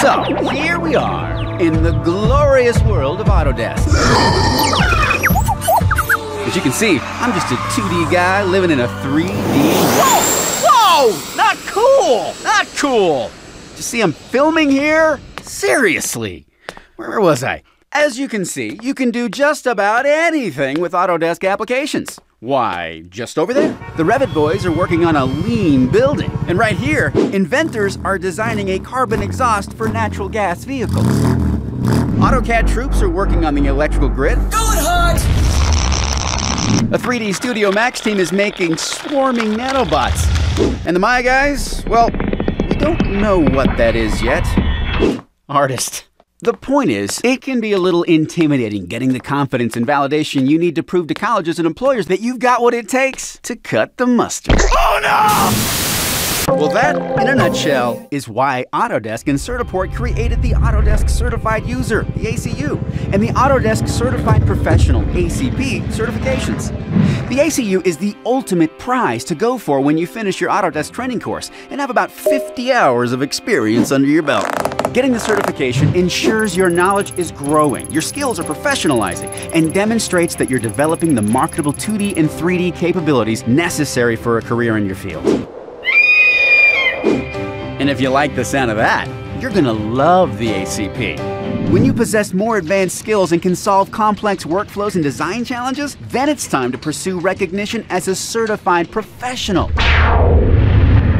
So, here we are in the glorious world of Autodesk. As you can see, I'm just a 2D guy living in a 3D. Whoa! Whoa! Not cool! Not cool! You see, I'm filming here? Seriously. Where was I? As you can see, you can do just about anything with Autodesk applications. Why, just over there, the Revit boys are working on a lean building. And right here, inventors are designing a carbon exhaust for natural gas vehicles. AutoCAD troops are working on the electrical grid. Going hot! A 3D Studio Max team is making swarming nanobots. And the Maya guys, well, we don't know what that is yet. Artist. The point is, it can be a little intimidating getting the confidence and validation you need to prove to colleges and employers that you've got what it takes to cut the mustard. Oh no! Well, that, in a nutshell, is why Autodesk and Certiport created the Autodesk Certified User, the ACU, and the Autodesk Certified Professional, ACP, certifications. The ACU is the ultimate prize to go for when you finish your Autodesk training course and have about 50 hours of experience under your belt. Getting the certification ensures your knowledge is growing, your skills are professionalizing, and demonstrates that you're developing the marketable 2D and 3D capabilities necessary for a career in your field. And if you like the sound of that, you're gonna love the ACP. When you possess more advanced skills and can solve complex workflows and design challenges, then it's time to pursue recognition as a certified professional.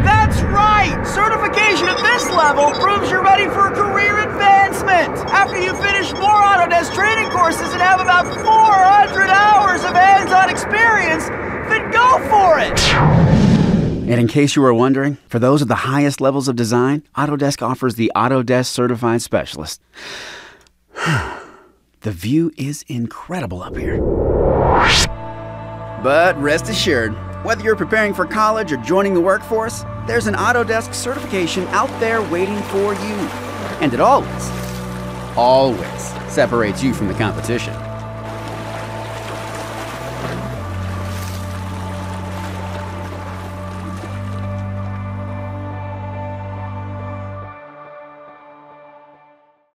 That's right! Certification at this level proves you're ready for career advancement! After you finish more Autodesk training courses and have about 400 hours of hands-on experience, then go for it! And in case you were wondering, for those at the highest levels of design, Autodesk offers the Autodesk Certified Specialist. the view is incredible up here. But rest assured, whether you're preparing for college or joining the workforce, there's an Autodesk certification out there waiting for you. And it always, always separates you from the competition.